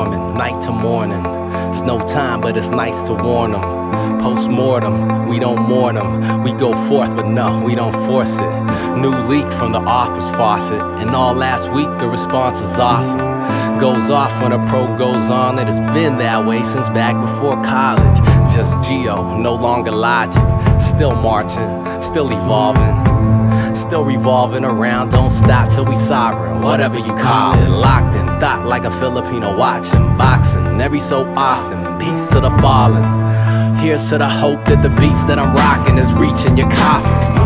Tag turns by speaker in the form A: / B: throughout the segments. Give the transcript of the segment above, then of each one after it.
A: night to morning. It's no time, but it's nice to warn them. Post mortem, we don't mourn them. We go forth, but no, we don't force it. New leak from the office faucet. And all last week, the response is awesome. Goes off when a pro goes on, it has been that way since back before college. Just geo, no longer logic. Still marching, still evolving. Still revolving around, don't stop till we sovereign, whatever you call it. Locked in thought like a Filipino watching boxing every so often. Peace to the fallen. Here's to the hope that the beats that I'm rocking is reaching your coffin.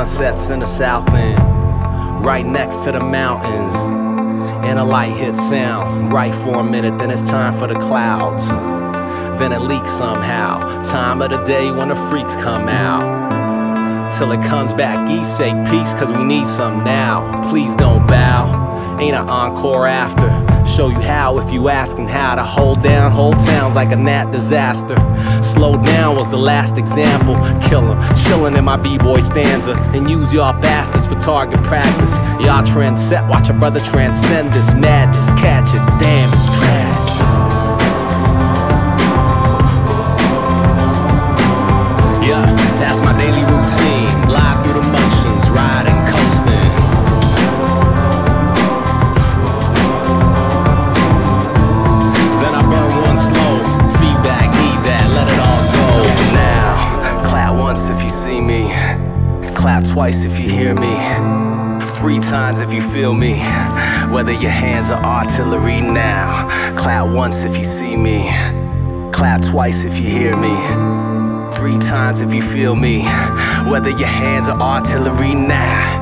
A: Sunsets in the south end, right next to the mountains. And a light hits sound, right for a minute, then it's time for the clouds. Then it leaks somehow. Time of the day when the freaks come out. Till it comes back east, say peace, cause we need some now. Please don't bow, ain't an encore after. Show you how if you asking how to hold down whole towns like a nat disaster. Slow down was the last example. Kill 'em, chillin' in my b-boy stanza. And use y'all bastards for target practice. Y'all trendset, watch a brother transcend this madness. Catch Clap twice if you hear me. Three times if you feel me. Whether your hands are artillery now. Clap once if you see me. Clap twice if you hear me. Three times if you feel me. Whether your hands are artillery now.